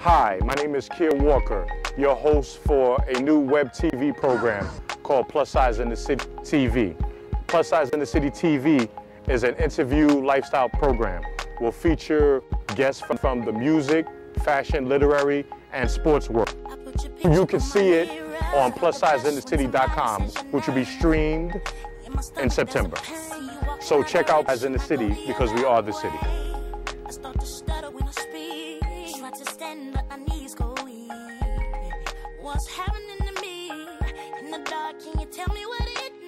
Hi, my name is Keir Walker, your host for a new web TV program called Plus Size in the City TV. Plus Size in the City TV is an interview lifestyle program. We'll feature guests from, from the music, fashion, literary, and sports world. You can see it on plussizeinthecity.com, which will be streamed in September. So check out As in the City because we are the city. Try to stand, but my knees go weak. What's happening to me? In the dark, can you tell me what it